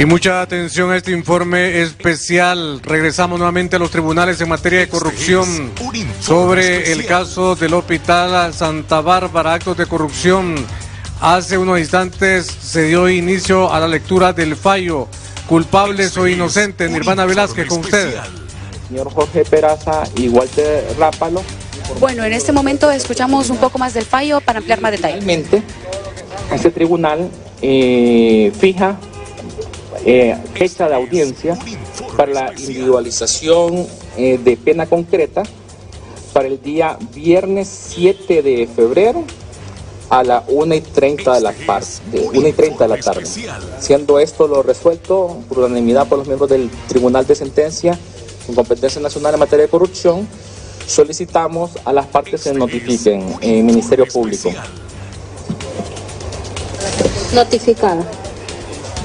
Y mucha atención a este informe especial. Regresamos nuevamente a los tribunales en materia de corrupción sobre el caso del hospital Santa Bárbara, actos de corrupción. Hace unos instantes se dio inicio a la lectura del fallo. Culpables o inocentes, Nirvana Velázquez, con usted. Señor Jorge Peraza y Walter Rápalo. Bueno, en este momento escuchamos un poco más del fallo para ampliar más detalles. Finalmente, este tribunal eh, fija eh, fecha de audiencia para la individualización eh, de pena concreta para el día viernes 7 de febrero a las 1 y 30 de la, de 1 y 30 de la tarde. Siendo esto lo resuelto por unanimidad por los miembros del Tribunal de Sentencia con competencia nacional en materia de corrupción, solicitamos a las partes que notifiquen en el Ministerio Público. Notificada.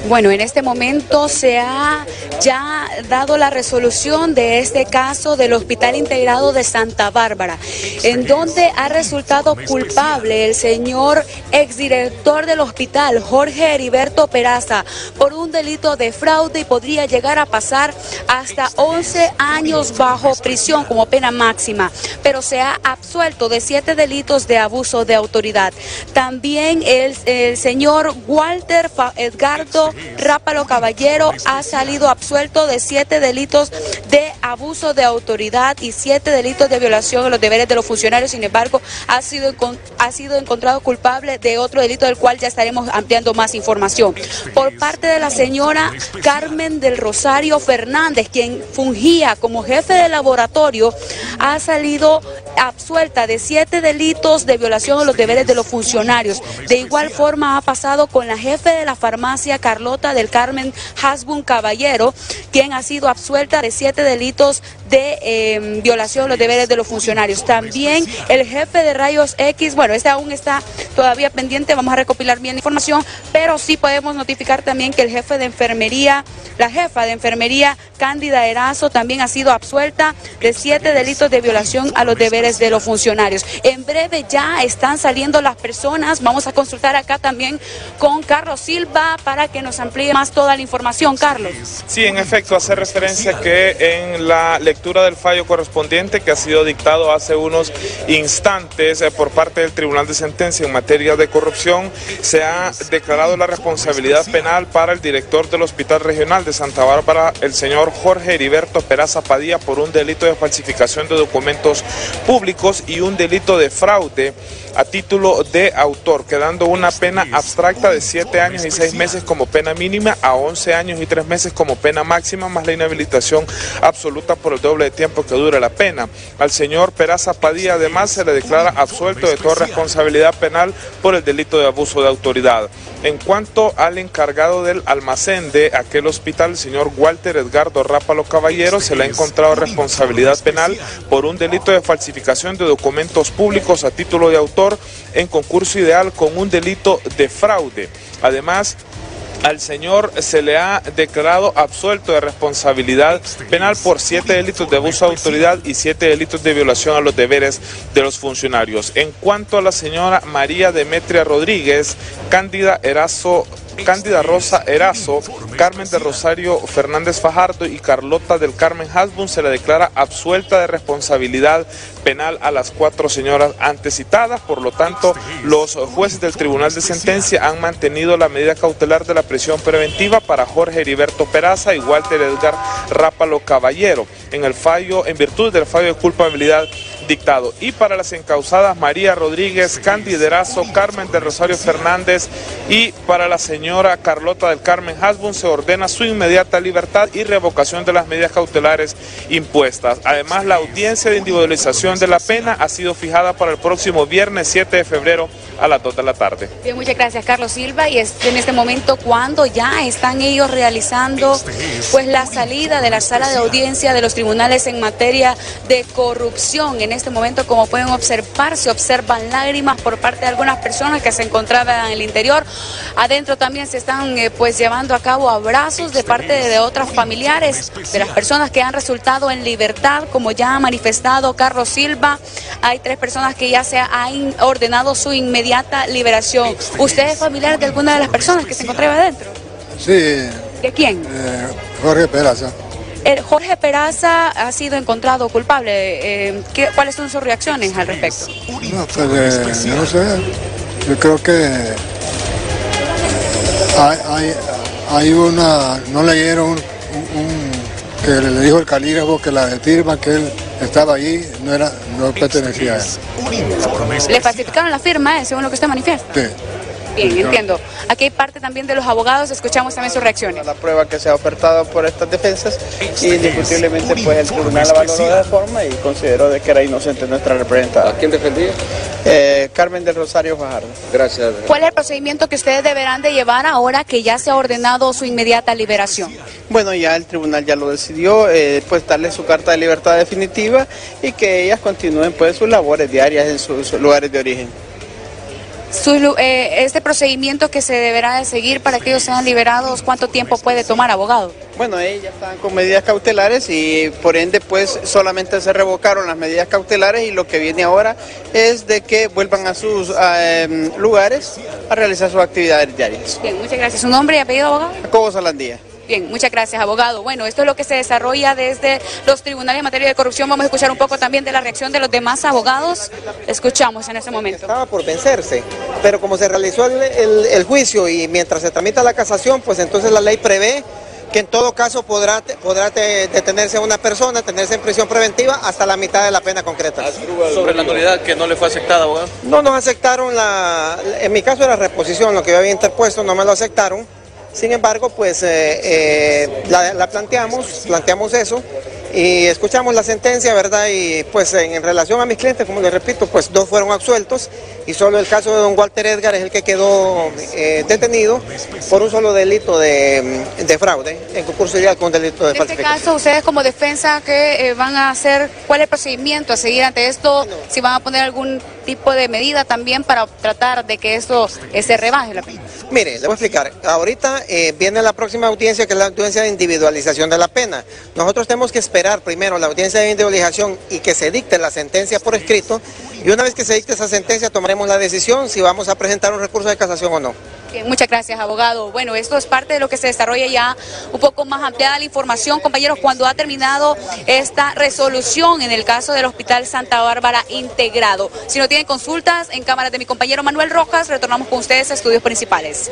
Bueno, en este momento se ha ya dado la resolución de este caso del Hospital Integrado de Santa Bárbara, en donde ha resultado culpable el señor exdirector del hospital, Jorge Heriberto Peraza, por un delito de fraude y podría llegar a pasar hasta 11 años bajo prisión como pena máxima, pero se ha absuelto de siete delitos de abuso de autoridad. También el, señor Walter Edgardo Rápalo Caballero ha salido absuelto de siete delitos de abuso de autoridad y siete delitos de violación de los deberes de los funcionarios. Sin embargo, ha sido, ha sido encontrado culpable de otro delito del cual ya estaremos ampliando más información. Por parte de la señora Carmen del Rosario Fernández, quien fungía como jefe de laboratorio, ha salido absuelta de siete delitos de violación de los deberes de los funcionarios. De igual forma ha pasado con la jefe de la farmacia, Carlota del Carmen Hasbun Caballero, quien ha sido absuelta de siete delitos de em, violación de los deberes de los funcionarios. También el jefe de rayos X, bueno, este aún está todavía pendiente, vamos a recopilar bien información, pero sí podemos notificar también que el jefe de enfermería, la jefa de enfermería, Cándida Erazo, también ha sido absuelta de siete delitos de violación a los deberes de los funcionarios. En breve ya están saliendo las personas, vamos a consultar acá también con Carlos Silva para que nos amplíe más toda la información. Carlos. Sí, en efecto, hace referencia que en la lectura del fallo correspondiente que ha sido dictado hace unos instantes eh, por parte del Tribunal de Sentencia en materia de corrupción, se ha declarado la responsabilidad penal para el director del Hospital Regional de Santa Bárbara, el señor Jorge Heriberto Peraza Padilla, por un delito de falsificación de documentos públicos y un delito de fraude a título de autor, quedando una pena abstracta de 7 años y 6 meses como pena mínima a 11 años y 3 meses como pena máxima, más la inhabilitación absoluta por el doble de tiempo que dure la pena. Al señor Peraza Padilla además se le declara absuelto de toda responsabilidad penal por el delito de abuso de autoridad. En cuanto al encargado del almacén de aquel hospital, el señor Walter Edgardo Rápalo Caballero, se le ha encontrado responsabilidad penal por un delito de falsificación de documentos públicos a título de autor en concurso ideal con un delito de fraude. Además, al señor se le ha declarado absuelto de responsabilidad penal por siete delitos de abuso de autoridad y siete delitos de violación a los deberes de los funcionarios. En cuanto a la señora María Demetria Rodríguez, Cándida Erazo Cándida Rosa Erazo, Carmen de Rosario Fernández Fajardo y Carlota del Carmen Hasbun se le declara absuelta de responsabilidad penal a las cuatro señoras antes citadas. Por lo tanto, los jueces del Tribunal de Sentencia han mantenido la medida cautelar de la prisión preventiva para Jorge Heriberto Peraza y Walter Edgar Rápalo Caballero en el fallo, en virtud del fallo de culpabilidad dictado. Y para las encausadas María Rodríguez, Candiderazo, Carmen de Rosario Fernández y para la señora Carlota del Carmen Hasbun se ordena su inmediata libertad y revocación de las medidas cautelares impuestas. Además, la audiencia de individualización de la pena ha sido fijada para el próximo viernes 7 de febrero a las 2 de la tarde. Bien, muchas gracias Carlos Silva y es en este momento cuando ya están ellos realizando pues la salida de la sala de audiencia de los tribunales en materia de corrupción. En este momento, como pueden observar, se observan lágrimas por parte de algunas personas que se encontraban en el interior. Adentro también se están eh, pues llevando a cabo abrazos de parte de otros familiares, de las personas que han resultado en libertad, como ya ha manifestado Carlos Silva. Hay tres personas que ya se han ordenado su inmediata liberación. ¿Usted es familiar de alguna de las personas que se encontraba adentro? Sí, ¿De quién? Eh, Jorge Peraza. El Jorge Peraza ha sido encontrado culpable. Eh, ¿qué, ¿Cuáles son sus reacciones al respecto? No, pues eh, yo no sé. Yo creo que hay, hay, hay una. No leyeron un, un- que le dijo el calígrafo que la firma que él estaba ahí no era no pertenecía a él. ¿Le falsificaron la firma, eh, según lo que usted manifiesta? Sí. Bien, entiendo. Aquí hay parte también de los abogados, escuchamos también sus reacciones. la prueba que se ha ofertado por estas defensas y indiscutiblemente pues el tribunal la valoró de forma y consideró de que era inocente nuestra representada. ¿A quién defendía? Eh, Carmen del Rosario Fajardo. Gracias. ¿Cuál es el procedimiento que ustedes deberán de llevar ahora que ya se ha ordenado su inmediata liberación? Bueno, ya el tribunal ya lo decidió, eh, pues darle su carta de libertad definitiva y que ellas continúen pues sus labores diarias en sus lugares de origen. Su eh, este procedimiento que se deberá de seguir para que ellos sean liberados, ¿cuánto tiempo puede tomar, abogado? Bueno, ellas están con medidas cautelares y por ende pues solamente se revocaron las medidas cautelares y lo que viene ahora es de que vuelvan a sus em, lugares a realizar sus actividades diarias. Bien, muchas gracias. ¿Su nombre y apellido, abogado? Jacobo Salandía. Bien, muchas gracias, abogado. Bueno, esto es lo que se desarrolla desde los tribunales en materia de corrupción. Vamos a escuchar un poco también de la reacción de los demás abogados. Escuchamos en este momento. Estaba por vencerse, pero como se realizó el, el- el juicio y mientras se tramita la casación, pues entonces la ley prevé que en todo caso podrá, podrá te- detenerse a una persona, tenerse en prisión preventiva hasta la mitad de la pena concreta. Sobre la nulidad que no le fue aceptada, abogado. No nos aceptaron la, en mi caso era reposición, lo que yo había interpuesto, no me lo aceptaron. Sin embargo, pues eh, eh, la, la planteamos, planteamos eso y escuchamos la sentencia, ¿verdad? Y pues en, en relación a mis clientes, como les repito, pues dos fueron absueltos y solo el caso de don Walter Edgar es el que quedó eh, detenido por un solo delito de, de fraude, en concursoría con delito de En este falsificación. caso, ustedes como defensa, ¿qué eh, van a hacer? ¿Cuál es el procedimiento a seguir ante esto? Si van a poner algún tipo de medida también para tratar de que esto eh, se rebaje la pena. Mire, le voy a explicar. Ahorita eh, viene la próxima audiencia, que es la audiencia de individualización de la pena. Nosotros tenemos que primero la audiencia de individualización y que se dicte la sentencia por escrito. Y una vez que se dicte esa sentencia, tomaremos la decisión si vamos a presentar un recurso de casación o no. Muchas gracias, abogado. Bueno, esto es parte de lo que se desarrolla ya un poco más ampliada la información, compañeros, cuando ha terminado esta resolución en el caso del Hospital Santa Bárbara integrado. Si no tienen consultas, en cámaras de mi compañero Manuel Rojas, retornamos con ustedes a estudios principales.